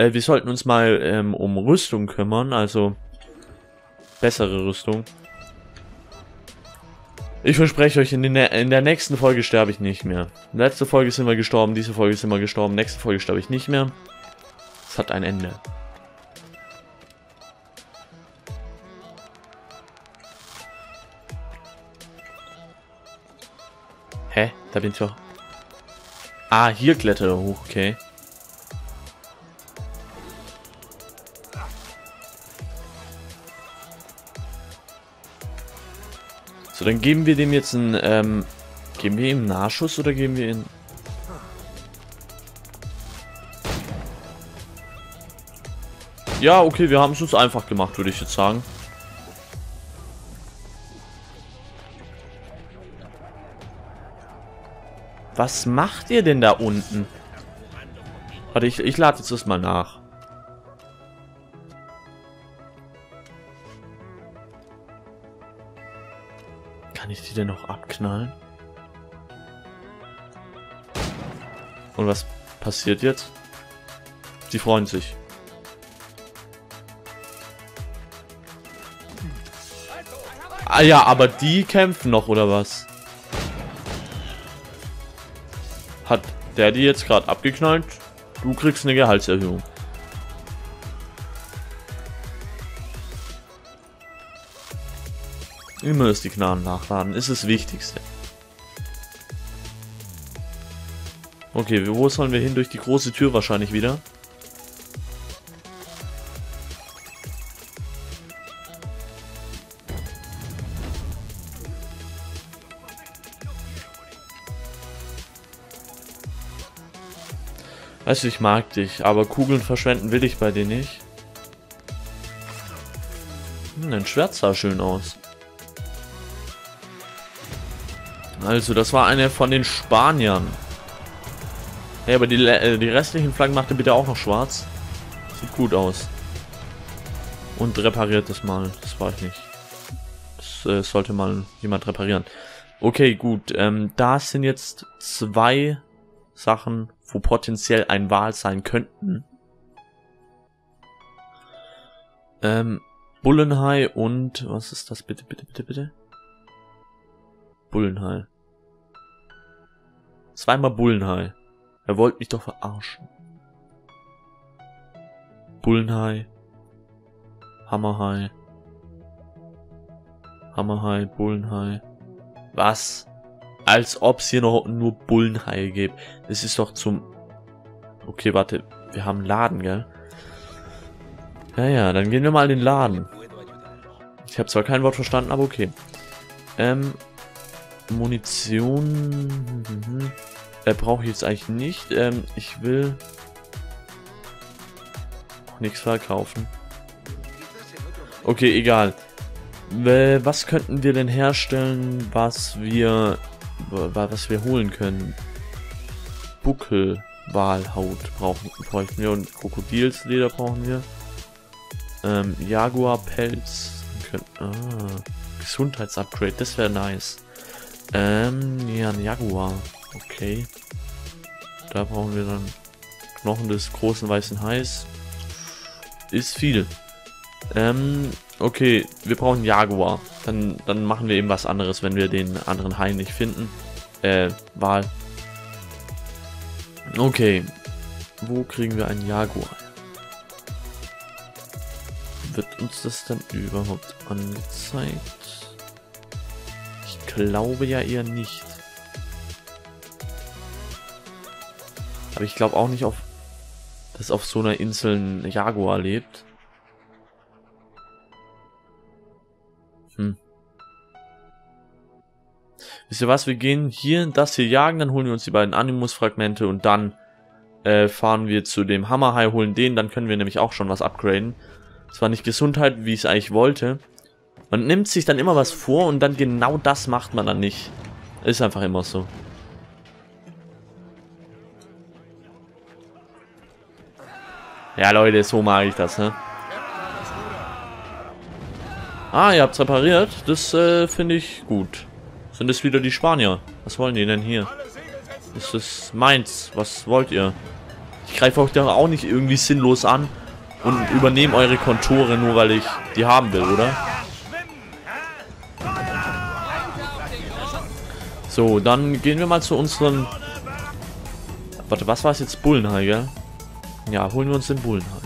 Äh, wir sollten uns mal ähm, um Rüstung kümmern, also bessere Rüstung. Ich verspreche euch, in, den, in der nächsten Folge sterbe ich nicht mehr. Letzte Folge sind wir gestorben, diese Folge sind wir gestorben, nächste Folge sterbe ich nicht mehr. Es hat ein Ende. Hä? Da bin ich doch. Ah, hier klettert er hoch, okay. Dann geben wir dem jetzt einen, ähm, geben wir ihm Nahschuss oder geben wir ihn... Ja, okay, wir haben es uns einfach gemacht, würde ich jetzt sagen. Was macht ihr denn da unten? Warte, ich, ich lade jetzt das mal nach. Denn noch abknallen? Und was passiert jetzt? Die freuen sich. Ah ja, aber die kämpfen noch, oder was? Hat der die jetzt gerade abgeknallt? Du kriegst eine Gehaltserhöhung. Immer die Knarren nachladen, ist das Wichtigste. Okay, wo sollen wir hin? Durch die große Tür wahrscheinlich wieder. Du, ich mag dich, aber Kugeln verschwenden will ich bei dir nicht. Hm, ein Schwert sah schön aus. Also, das war eine von den Spaniern. Ja, aber die, äh, die restlichen Flaggen macht er bitte auch noch schwarz. Sieht gut aus. Und repariert das mal. Das war ich nicht. Das äh, sollte mal jemand reparieren. Okay, gut. Ähm, da sind jetzt zwei Sachen, wo potenziell ein Wahl sein könnten. Ähm, Bullenhai und... Was ist das? Bitte, bitte, bitte, bitte. Bullenhai. Zweimal Bullenhai. Er wollte mich doch verarschen. Bullenhai. Hammerhai. Hammerhai, Bullenhai. Was? Als ob es hier noch nur Bullenhaie gibt. Das ist doch zum... Okay, warte. Wir haben einen Laden, gell? Ja, ja, dann gehen wir mal in den Laden. Ich habe zwar kein Wort verstanden, aber okay. Ähm, Munition... Mhm. Äh, brauche ich jetzt eigentlich nicht. Ähm, ich will... Nichts verkaufen. Okay, egal. Was könnten wir denn herstellen, was wir was wir holen können. Buckelwalhaut brauchen bräuchten wir und Krokodilsleder brauchen wir. Ähm, Jaguar-Pelz. Ah, Gesundheitsupgrade, das wäre nice. Ähm, ja, ein Jaguar. Okay. Da brauchen wir dann Knochen des großen weißen Hais. Ist viel. Ähm, okay, wir brauchen Jaguar. Dann, dann machen wir eben was anderes, wenn wir den anderen Hai nicht finden. Äh, Wal. Okay. Wo kriegen wir einen Jaguar? Wird uns das dann überhaupt angezeigt? Ich glaube ja eher nicht. Aber ich glaube auch nicht, auf, dass auf so einer Insel ein Jaguar lebt. Hm. Wisst ihr was, wir gehen hier das hier jagen, dann holen wir uns die beiden Animus-Fragmente und dann äh, fahren wir zu dem Hammerhai, holen den, dann können wir nämlich auch schon was upgraden. Das war nicht Gesundheit, wie ich es eigentlich wollte. Man nimmt sich dann immer was vor und dann genau das macht man dann nicht. Ist einfach immer so. Ja, Leute, so mag ich das, ne? Ah, ihr habt's repariert. Das äh, finde ich gut. Sind es wieder die Spanier? Was wollen die denn hier? Ist es meins? Was wollt ihr? Ich greife euch doch auch nicht irgendwie sinnlos an und übernehme eure Kontore nur, weil ich die haben will, oder? So, dann gehen wir mal zu unseren... Warte, was war es jetzt? Bullenhai, gell? Ja, holen wir uns den Bullenhai.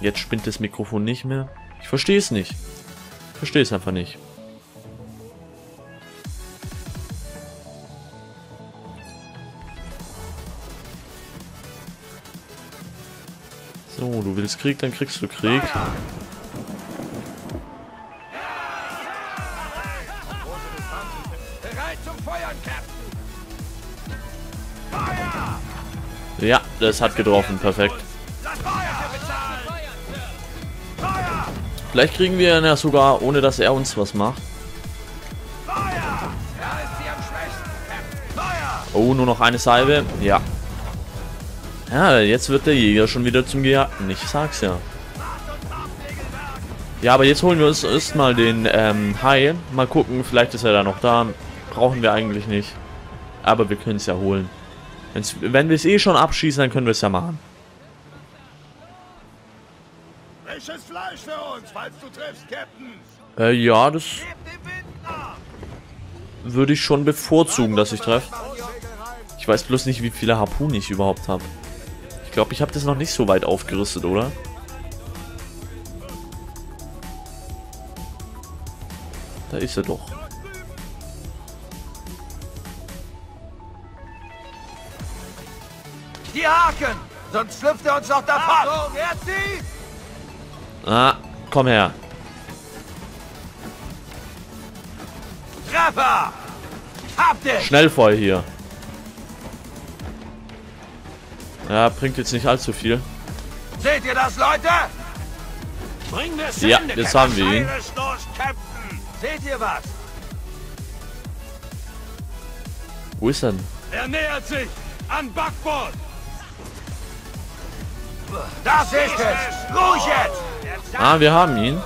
Jetzt spinnt das Mikrofon nicht mehr. Ich verstehe es nicht. Ich verstehe es einfach nicht. So, du willst Krieg, dann kriegst du Krieg. Ja, das hat getroffen, perfekt. Vielleicht kriegen wir ihn ja sogar, ohne dass er uns was macht. Oh, nur noch eine Salve. Ja. Ja, jetzt wird der Jäger schon wieder zum Gejagten. Ich sag's ja. Ja, aber jetzt holen wir uns erstmal den ähm, Hai. Mal gucken, vielleicht ist er da noch da. Brauchen wir eigentlich nicht. Aber wir können es ja holen. Wenn's, wenn wir es eh schon abschießen, dann können wir es ja machen. Frisches Fleisch für uns, falls du triffst, Captain. Äh, ja, das würde ich schon bevorzugen, dass ich treffe. Ich weiß bloß nicht, wie viele Harpunen ich überhaupt habe. Ich glaube, ich habe das noch nicht so weit aufgerüstet, oder? Da ist er doch. Die Haken! Sonst schlüpft er uns noch davon! Achtung, er zieht! Ah, komm her. Treffer! Habt ihr! Schnellfeuer hier. Ja, bringt jetzt nicht allzu viel. Seht ihr das, Leute? Es Ja, jetzt haben wir ihn. Seht ihr was? Wo ist er denn? Er nähert sich! An Backbord! Das ist es! Ruhig jetzt! Ah, wir haben ihn.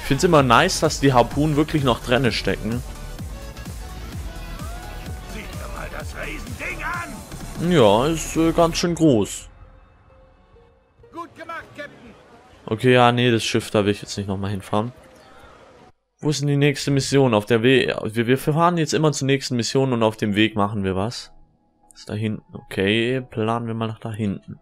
Ich finde es immer nice, dass die Harpunen wirklich noch drinne stecken. Ja, ist äh, ganz schön groß. Gut gemacht, Captain! Okay, ja, nee, das Schiff, da will ich jetzt nicht nochmal hinfahren. Wo ist denn die nächste Mission? Auf der Weg. Wir, wir fahren jetzt immer zur nächsten Mission und auf dem Weg machen wir was. Ist da hinten. Okay, planen wir mal nach da hinten.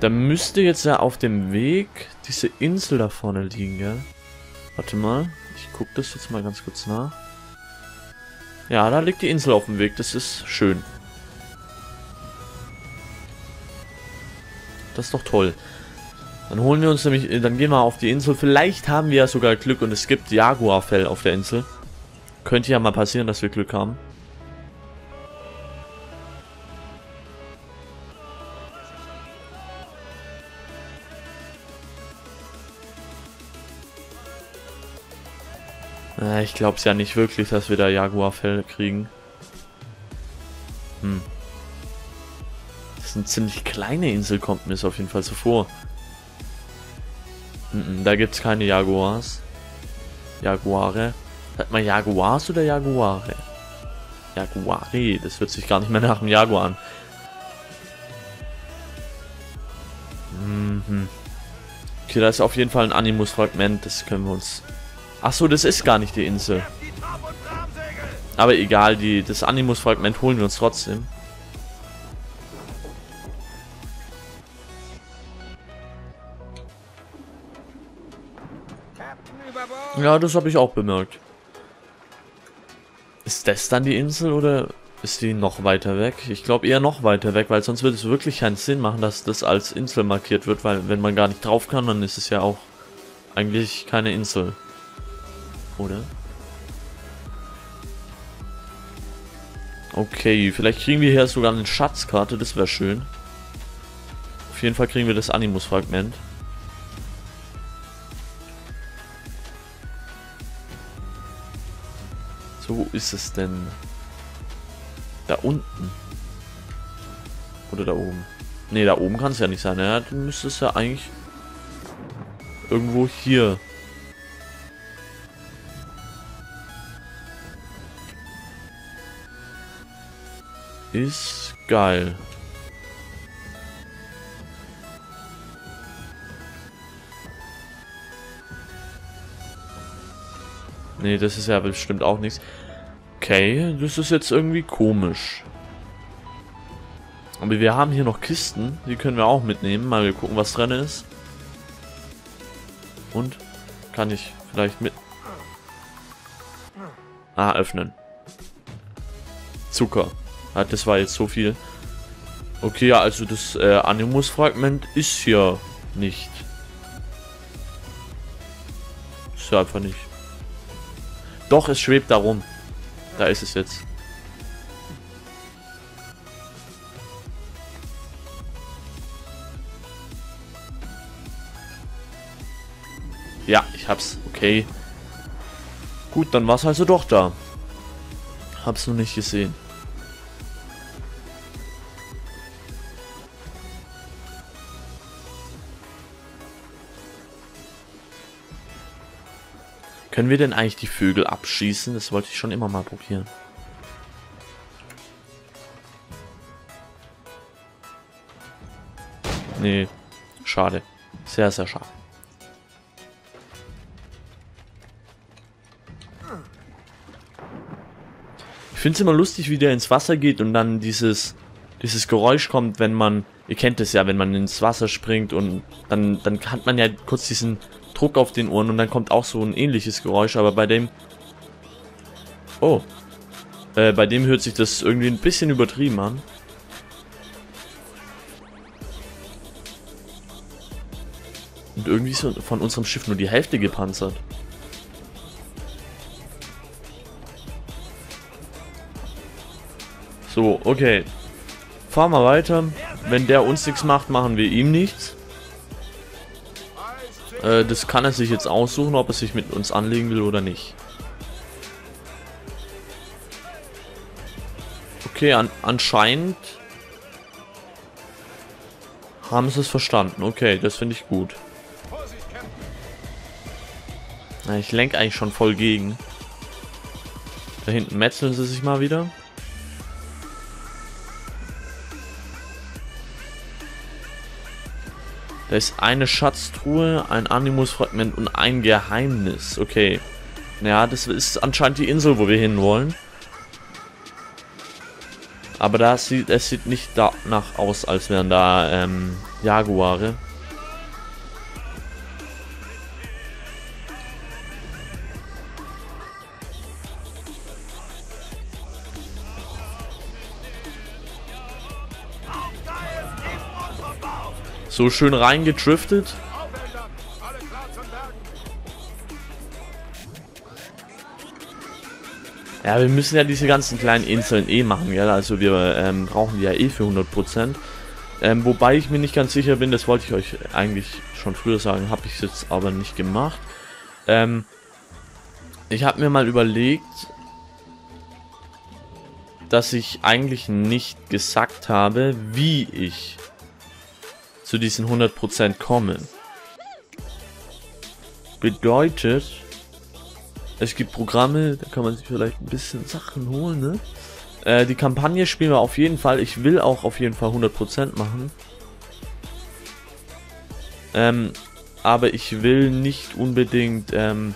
Da müsste jetzt ja auf dem Weg diese Insel da vorne liegen, gell? Warte mal, ich guck das jetzt mal ganz kurz nach. Ja, da liegt die Insel auf dem Weg, das ist schön. Das ist doch toll. Dann holen wir uns nämlich, dann gehen wir auf die Insel. Vielleicht haben wir ja sogar Glück und es gibt Jaguarfell auf der Insel. Könnte ja mal passieren, dass wir Glück haben. Äh, ich glaube es ja nicht wirklich, dass wir da Jaguarfell kriegen. Hm. Das ist eine ziemlich kleine Insel, kommt mir es auf jeden Fall so vor. Mhm, da gibt es keine Jaguars. Jaguare. Sagt man Jaguars oder Jaguare? Jaguare, das hört sich gar nicht mehr nach dem Jaguar an. Mhm. Okay, da ist auf jeden Fall ein Animus-Fragment, das können wir uns... Ach so, das ist gar nicht die Insel. Aber egal, die, das Animus-Fragment holen wir uns trotzdem. Ja, das habe ich auch bemerkt. Ist das dann die Insel oder ist die noch weiter weg? Ich glaube eher noch weiter weg, weil sonst würde es wirklich keinen Sinn machen, dass das als Insel markiert wird, weil wenn man gar nicht drauf kann, dann ist es ja auch eigentlich keine Insel. Oder? Okay, vielleicht kriegen wir hier sogar eine Schatzkarte, das wäre schön. Auf jeden Fall kriegen wir das Animus-Fragment. So, wo ist es denn? Da unten. Oder da oben. Ne, da oben kann es ja nicht sein. Ja, dann müsste es ja eigentlich irgendwo hier. Ist geil. Nee, das ist ja bestimmt auch nichts. Okay, das ist jetzt irgendwie komisch. Aber wir haben hier noch Kisten, die können wir auch mitnehmen. Mal gucken, was drin ist. Und kann ich vielleicht mit... Ah, öffnen. Zucker. Ah, das war jetzt so viel. Okay, ja, also das äh, Animus-Fragment ist hier nicht. Ist ja einfach nicht. Doch, es schwebt da rum. Da ist es jetzt. Ja, ich hab's. Okay. Gut, dann war's also doch da. Hab's nur nicht gesehen. Können wir denn eigentlich die Vögel abschießen? Das wollte ich schon immer mal probieren. Nee, schade. Sehr, sehr schade. Ich finde es immer lustig, wie der ins Wasser geht und dann dieses, dieses Geräusch kommt, wenn man, ihr kennt es ja, wenn man ins Wasser springt und dann, dann hat man ja kurz diesen Druck auf den Ohren und dann kommt auch so ein ähnliches Geräusch, aber bei dem... Oh. Äh, bei dem hört sich das irgendwie ein bisschen übertrieben an. Und irgendwie ist von unserem Schiff nur die Hälfte gepanzert. So, okay. Fahren wir weiter. Wenn der uns nichts macht, machen wir ihm nichts. Äh, das kann er sich jetzt aussuchen, ob er sich mit uns anlegen will oder nicht. Okay, an anscheinend haben sie es verstanden. Okay, das finde ich gut. Ich lenke eigentlich schon voll gegen. Da hinten metzeln sie sich mal wieder. Da ist eine Schatztruhe, ein Animus-Fragment und ein Geheimnis. Okay. Ja, das ist anscheinend die Insel, wo wir hinwollen. Aber da sieht, es sieht nicht danach aus, als wären da ähm, Jaguare. So schön reingedriftet. Ja, wir müssen ja diese ganzen kleinen Inseln eh machen, gell? Also wir ähm, brauchen die ja eh für 100%. Ähm, wobei ich mir nicht ganz sicher bin, das wollte ich euch eigentlich schon früher sagen, habe ich jetzt aber nicht gemacht. Ähm, ich habe mir mal überlegt, dass ich eigentlich nicht gesagt habe, wie ich zu diesen 100% kommen. Bedeutet, es gibt Programme, da kann man sich vielleicht ein bisschen Sachen holen, ne? Äh, die Kampagne spielen wir auf jeden Fall. Ich will auch auf jeden Fall 100% machen. Ähm, aber ich will nicht unbedingt ähm,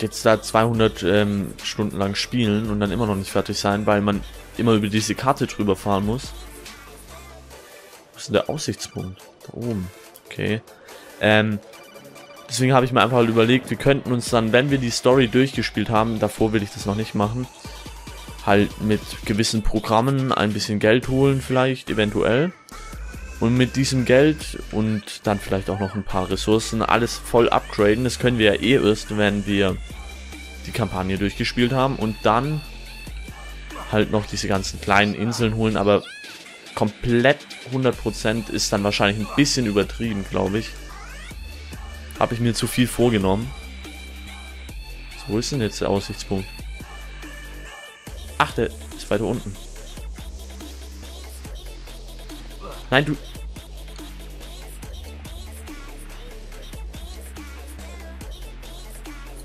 jetzt da 200 ähm, Stunden lang spielen und dann immer noch nicht fertig sein, weil man immer über diese Karte drüber fahren muss ist denn der Aussichtspunkt? Da oben. Okay. Ähm, deswegen habe ich mir einfach überlegt, wir könnten uns dann, wenn wir die Story durchgespielt haben, davor will ich das noch nicht machen, halt mit gewissen Programmen ein bisschen Geld holen vielleicht, eventuell. Und mit diesem Geld und dann vielleicht auch noch ein paar Ressourcen alles voll upgraden. Das können wir ja eh erst, wenn wir die Kampagne durchgespielt haben. Und dann halt noch diese ganzen kleinen Inseln holen. Aber komplett 100% ist dann wahrscheinlich ein bisschen übertrieben, glaube ich. Habe ich mir zu viel vorgenommen. So, wo ist denn jetzt der Aussichtspunkt? Ach, der ist weiter unten. Nein, du...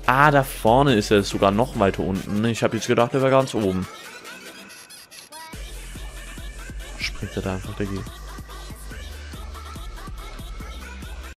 Ah, da vorne ist er sogar noch weiter unten. Ich habe jetzt gedacht, er wäre ganz oben. Einfach dagegen.